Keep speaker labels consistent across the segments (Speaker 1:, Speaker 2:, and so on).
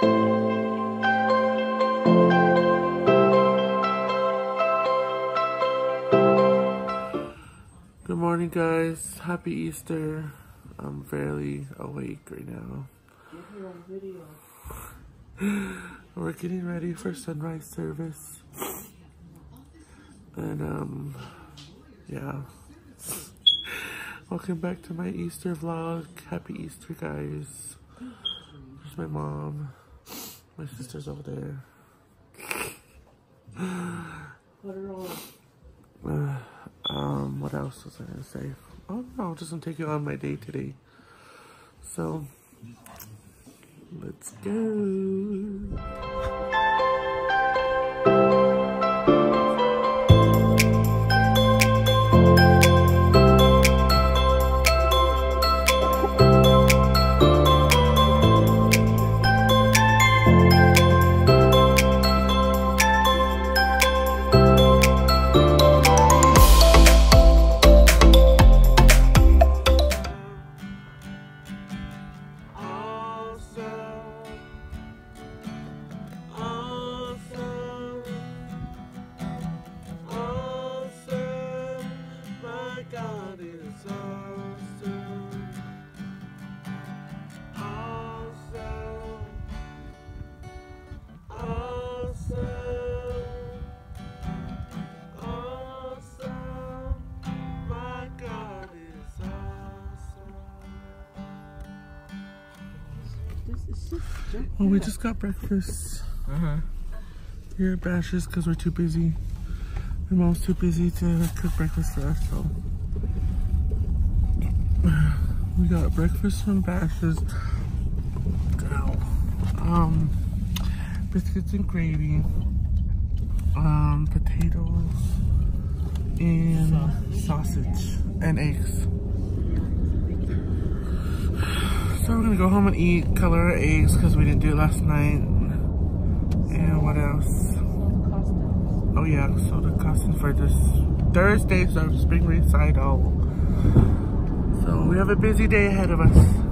Speaker 1: Good morning, guys. Happy Easter. I'm fairly awake right now. We're getting ready for sunrise service. And, um, yeah. Welcome back to my Easter vlog. Happy Easter, guys. There's my mom. My sister's over there.
Speaker 2: Put her on.
Speaker 1: Uh, um, what else was I gonna say? Oh no, just gonna take you on my day today. So, let's go. Well, we just got breakfast
Speaker 3: Uh-huh.
Speaker 1: here at Bashas' because we're too busy. My mom's too busy to cook breakfast for us, so. We got breakfast from Bashas'. Ow. Um, biscuits and gravy, um, potatoes, and sausage, and eggs. So we're gonna go home and eat, color our eggs because we didn't do it last night. And what else? Oh yeah, so the costume for this Thursday's our spring recital. So we have a busy day ahead of us.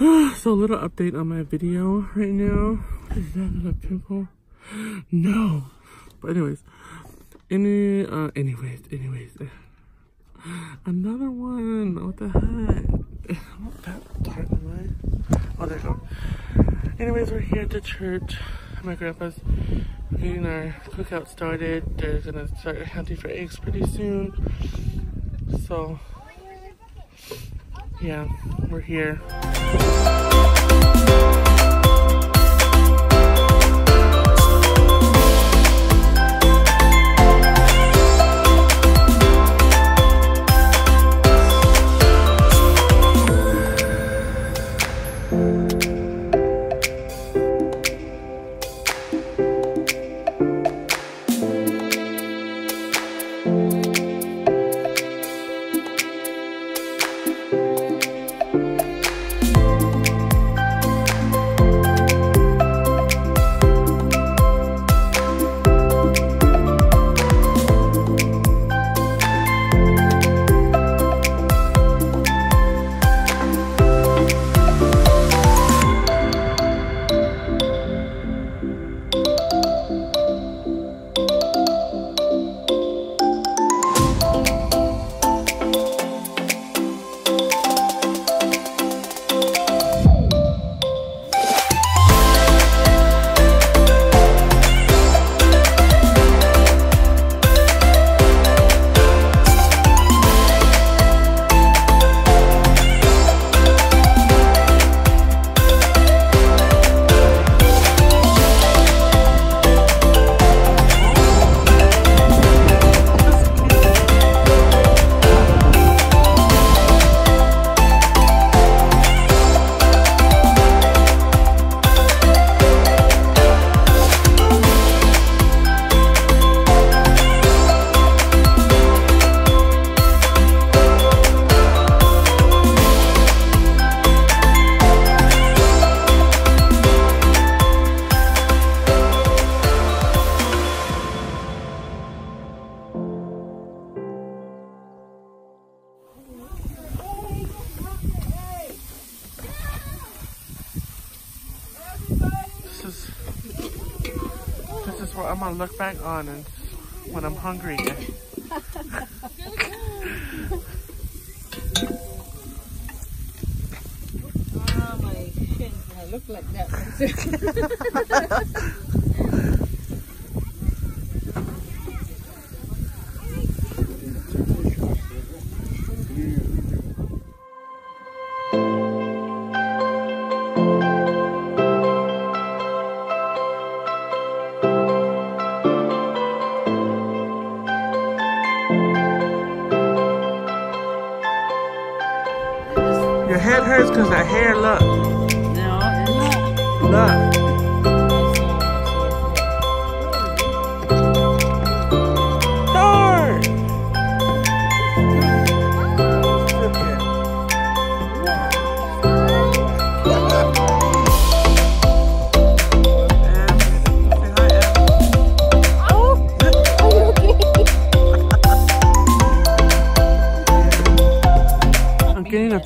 Speaker 1: So a little update on my video right now. Is that a pimple? No. But anyways, any uh, anyways, anyways, another one. What the heck? Not that am I? Oh, there you go. Anyways, we're here at the church. My grandpa's getting our cookout started. They're gonna start hunting for eggs pretty soon. So, yeah, we're here. Look back on and when I'm hungry again.
Speaker 2: Oh my I look like that.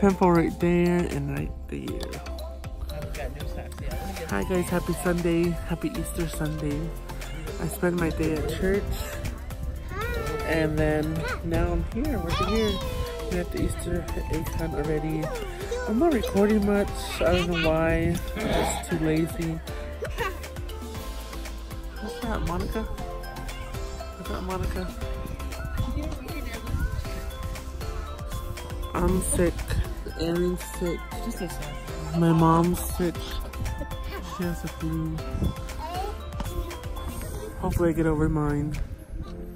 Speaker 1: pimple right there and right there. Hi guys, happy Sunday. Happy Easter Sunday. I spent my day at church. And then now I'm here, we're here. We have the Easter egg hunt already. I'm not recording much. I don't know why. I'm just too lazy. What's that, Monica? What's that Monica? I'm sick. Erin's sick.
Speaker 2: Just a second.
Speaker 1: My mom's sick. She has a flu. Hopefully I get over mine.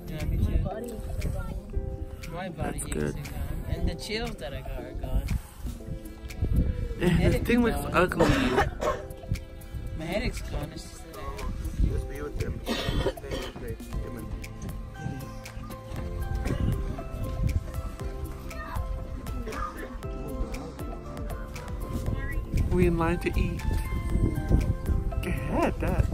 Speaker 2: Yeah, me too. My body
Speaker 1: That's good.
Speaker 2: gone. And the chills that I got are gone.
Speaker 1: And the thing looks ugly.
Speaker 2: My headache's gone.
Speaker 1: Line to eat. Dad.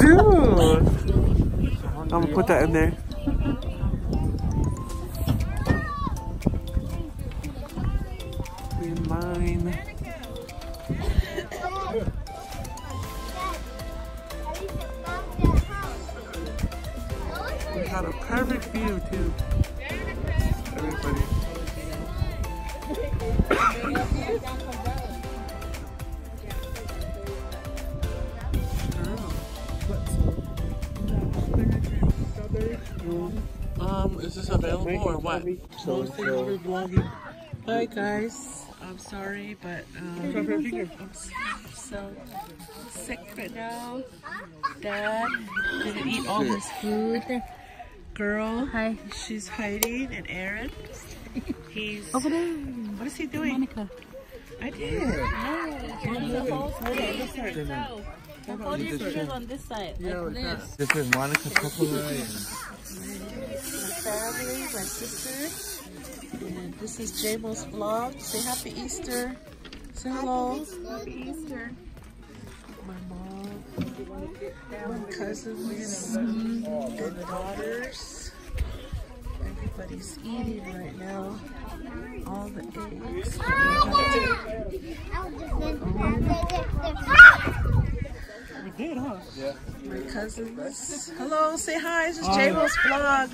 Speaker 1: Dude! I'm gonna put that in there. In line. Too. Um, is this available or what?
Speaker 2: Hi guys, I'm sorry, but um, I'm so sick right now. Dad didn't eat all his food. Girl,
Speaker 4: Hi.
Speaker 2: she's hiding, and Aaron, he's
Speaker 4: Over there.
Speaker 2: what is he doing?
Speaker 4: Monica.
Speaker 2: I did.
Speaker 4: Hold your fingers on this side. Like this.
Speaker 3: this is Monica Coppola.
Speaker 2: My family, my sister, and this is Jaymo's vlog. Say happy Easter. Say hello.
Speaker 4: Happy Easter.
Speaker 2: my mom, my cousins, and daughters. Everybody's eating right now. All the eggs. We did, huh? Yeah. My cousins. Hello, say hi. This is Jaymo's vlog.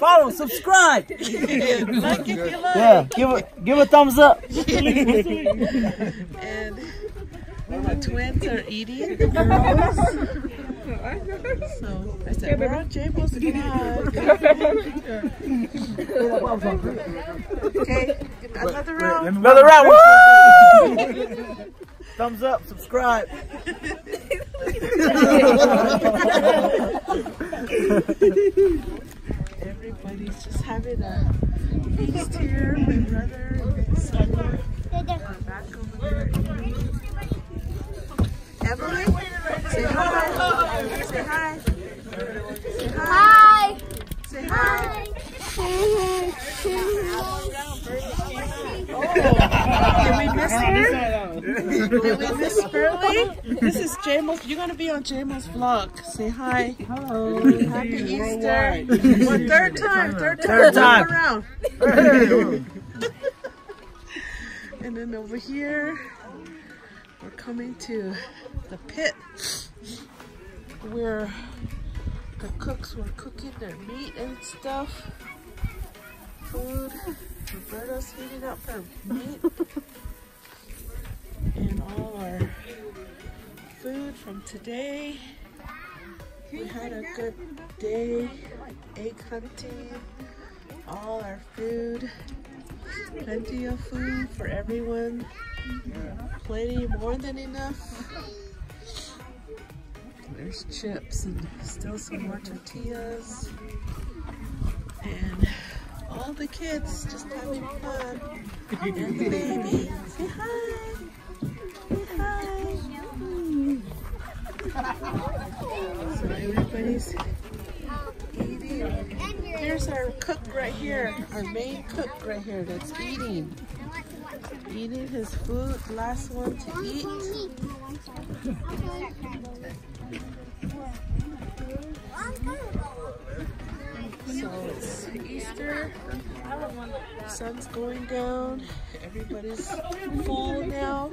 Speaker 5: Follow, subscribe.
Speaker 2: like if you like.
Speaker 5: Yeah, give a give a thumbs up.
Speaker 2: And the twins are eating, the girls. So I said, we're on Jaymo's vlog. okay, another round.
Speaker 5: Another round. Woo! thumbs up, subscribe.
Speaker 2: Everybody's just having a feast here. My brother and his son are back over there. Emily, say hi. Say hi. Say hi.
Speaker 4: Say Hi.
Speaker 2: Say hi.
Speaker 4: Hi.
Speaker 2: Did we miss her? Did we miss Burley? This is Jaymo's. You're gonna be on Jaymo's vlog. Say hi. Hello. Happy Easter. What third time? Third time.
Speaker 5: Third time.
Speaker 2: Around. and then over here, we're coming to the pit where the cooks were cooking their meat and stuff. Food. Roberta's heating up her meat. and all our food from today. We had a good day egg hunting. All our food. Plenty of food for everyone. Plenty more than enough. There's chips and still some more tortillas. And all the kids just having fun. The baby. Say hi. Say hi. So everybody's eating. Here's our cook right here. Our main cook right here that's eating. Eating his food. Last one to eat. Easter. Sun's going down. Everybody's full now.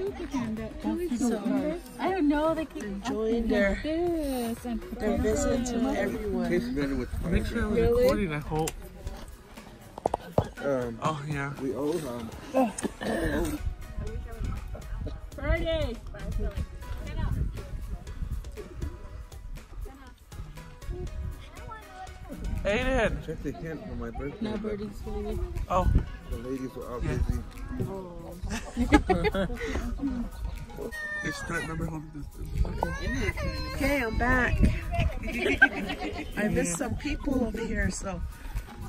Speaker 2: So
Speaker 4: I don't know. They keep
Speaker 2: enjoying their
Speaker 4: this and
Speaker 2: their visit to everyone.
Speaker 3: Tastes better with
Speaker 1: Make sure I was
Speaker 2: Really?
Speaker 1: recording, I hope.
Speaker 3: Um,
Speaker 1: Oh, yeah.
Speaker 3: we owe um.
Speaker 4: Friday.
Speaker 1: Aiden!
Speaker 3: Check the hint for my birthday.
Speaker 4: No birdies for me.
Speaker 1: Oh,
Speaker 3: The ladies were out
Speaker 1: Yeah.
Speaker 3: busy.
Speaker 1: it's that number holding this.
Speaker 2: Okay, I'm back. I missed some people over here, so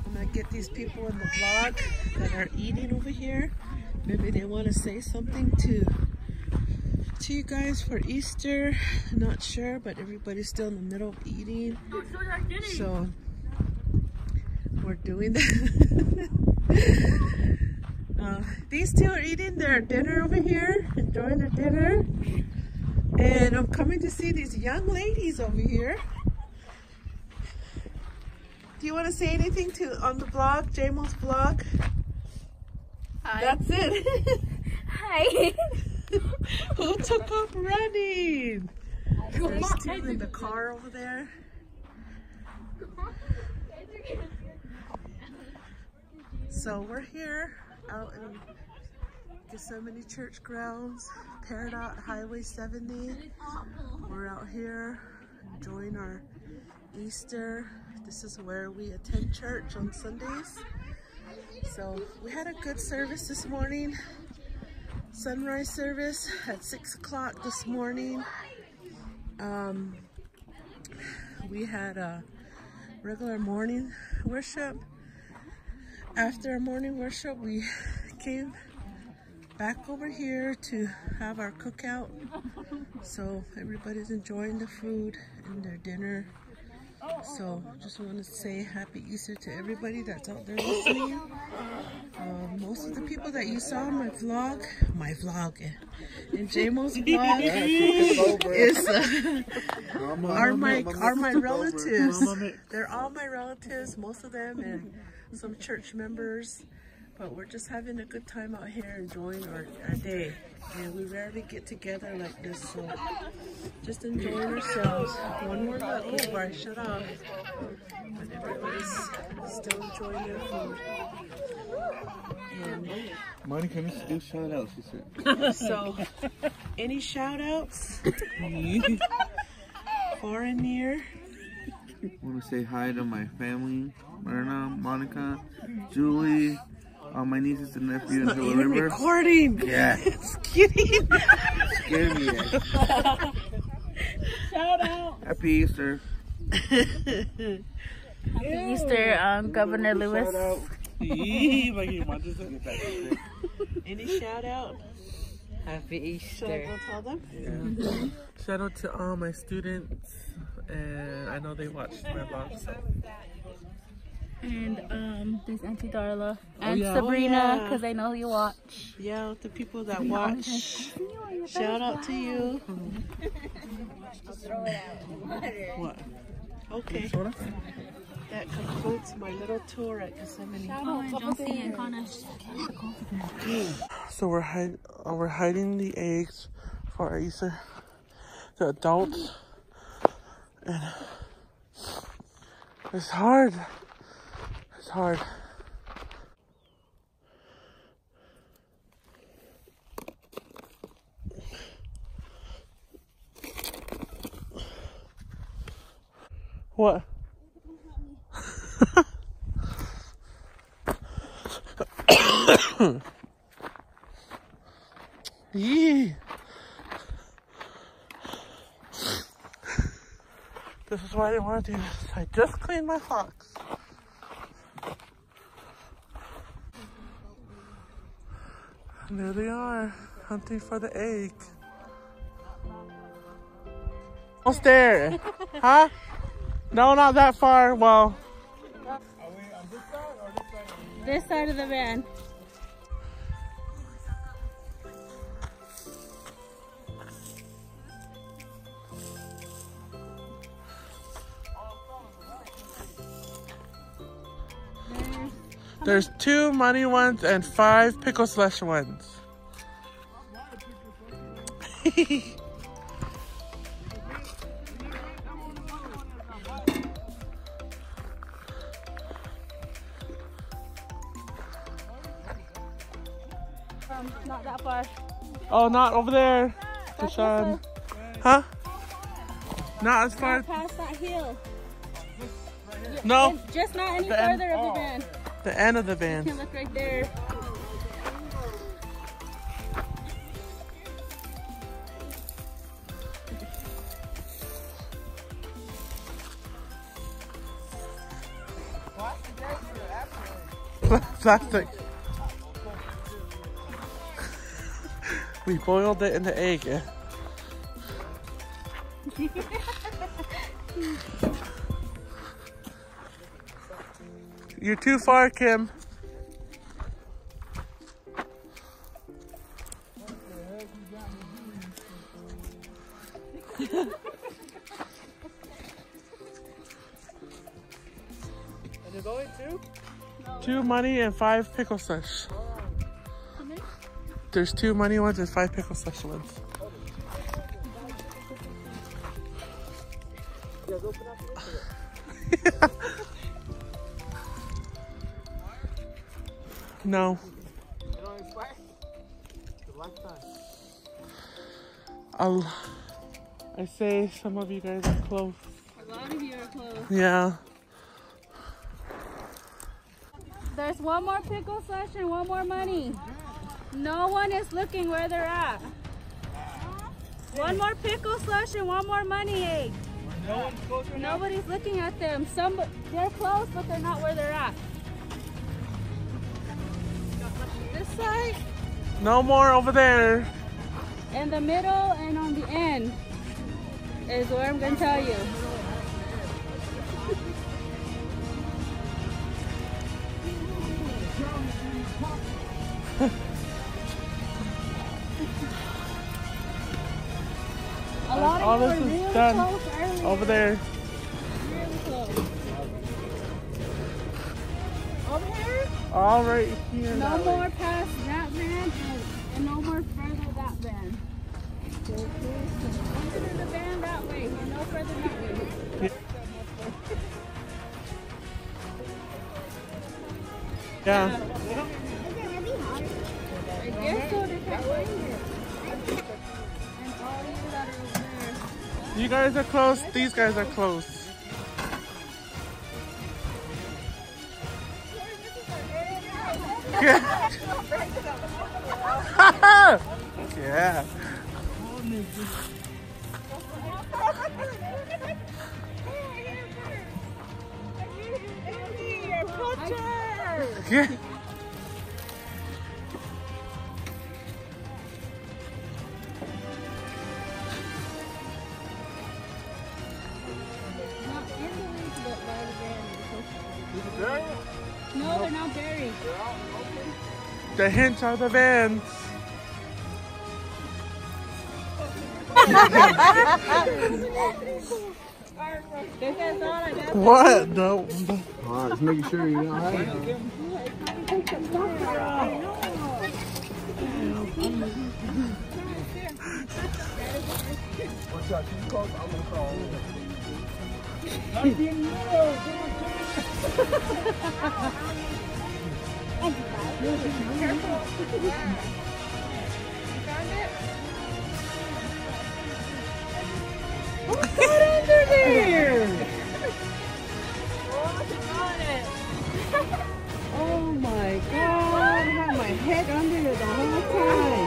Speaker 2: I'm gonna get these people in the vlog that are eating over here. Maybe they want to say something to to you guys for Easter. Not sure, but everybody's still in the middle of eating. So we're doing that. uh, these two are eating their dinner over here, enjoying their dinner. And I'm coming to see these young ladies over here. Do you want to say anything to on the blog, Jaymo's blog?
Speaker 4: Hi.
Speaker 2: That's it.
Speaker 4: Hi.
Speaker 2: Who took off running? There's two in the car over there. So we're here out in Gethsemane Church grounds, Paradise Highway 70. We're out here enjoying our Easter. This is where we attend church on Sundays. So we had a good service this morning. Sunrise service at six o'clock this morning. Um, we had a regular morning worship. After our morning worship, we came back over here to have our cookout. So everybody's enjoying the food and their dinner. So just want to say happy Easter to everybody that's out there listening. Uh, most of the people that you saw in my vlog, my vlog, and Jaymo's vlog is uh, are my
Speaker 3: mama,
Speaker 2: are my relatives. They're all my relatives, most of them, and some church members. But we're just having a good time out here, enjoying our, our day. And we rarely get together like this, so just enjoying ourselves. One more look oh, before I shut off. But everybody's still enjoying their food. And
Speaker 3: Monica needs to do shout out, she said.
Speaker 2: so, any shout outs? Far and near.
Speaker 3: want to say hi to my family, Myrna, Monica, Julie, on my nieces and nephews in
Speaker 2: Gila
Speaker 3: River.
Speaker 2: recording.
Speaker 3: Yeah.
Speaker 2: it's kidding.
Speaker 3: Give me.
Speaker 4: Shout out.
Speaker 3: Happy Easter.
Speaker 4: Happy Easter, um, Governor Lewis.
Speaker 2: Any shout out?
Speaker 5: Happy Easter.
Speaker 2: Should I go tell them? Yeah.
Speaker 1: shout out to all my students, and I know they watched my vlog. So. And
Speaker 4: um, there's Auntie Darla and
Speaker 2: yeah.
Speaker 4: Sabrina,
Speaker 2: Oh, yeah.
Speaker 4: because I know you watch.
Speaker 2: Yeah, the people that watch. Shout out to you. What? Okay. That concludes my little tour at Gethsemane.
Speaker 1: So we're hide uh, we're hiding the eggs for Acer, the adults, and it's hard. It's hard. What? Yee. This is why I didn't want to do this. I just cleaned my socks. There they are, hunting for the egg. Almost there. huh? No, not that far. Well,
Speaker 4: This side of the van.
Speaker 1: There's two money ones and five pickle slush ones.
Speaker 4: Um, not that far.
Speaker 1: Oh, not over there. Deshaun. Huh? Not as far.
Speaker 4: Not past that hill.
Speaker 1: No,
Speaker 4: And just not any further of the van.
Speaker 1: The end of the
Speaker 4: You can look right there.
Speaker 1: Plastic. we boiled it in the egg. You're too far, Kim. And there's only two? Two money and five pickle slush. There's two money ones and five pickle slush ones. No. I'll, I say some of you guys are close.
Speaker 4: A lot of you are close.
Speaker 1: Yeah.
Speaker 4: There's one more pickle slush and one more money. No one is looking where they're at. One more pickle slush and one more money eh? egg. Nobody's looking at them. Some they're close, but they're not where they're at. Side,
Speaker 1: No more over there.
Speaker 4: in the middle, and on the end is where I'm gonna tell you. A lot
Speaker 1: All this is done. Over there. All right here.
Speaker 4: No
Speaker 1: that way.
Speaker 4: more past that van and, no more further that van. So please enter the van that way and no further that way.
Speaker 1: Yeah.
Speaker 4: I guess so, they can't find it. And all you that are there.
Speaker 1: You guys are close. These guys are close. Yeah. Yeah.
Speaker 4: Not The
Speaker 1: hints are the vans. what? No.
Speaker 3: Alright, just making sure you're alright.
Speaker 2: Oh my god, I had my head under there the whole time.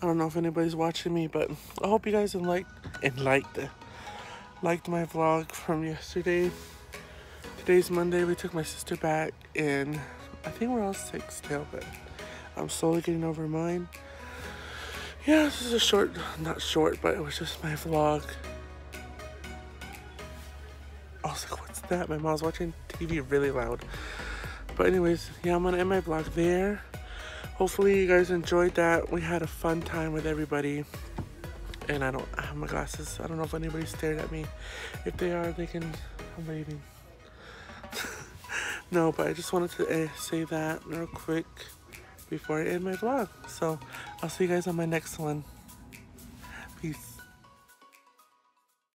Speaker 1: I don't know if anybody's watching me, but I hope you guys liked and liked my vlog from yesterday. Today's Monday. We took my sister back, and I think we're all sick still, but I'm slowly getting over mine. Yeah, this is a short, not short, but it was just my vlog. I was like, what's that? My mom's watching TV really loud. But anyways, yeah, I'm gonna end my vlog there. Hopefully you guys enjoyed that. We had a fun time with everybody. And I don't I have my glasses. I don't know if anybody stared at me. If they are, they can, I'm waving. no, but I just wanted to uh, say that real quick before I end my vlog. So I'll see you guys on my next one.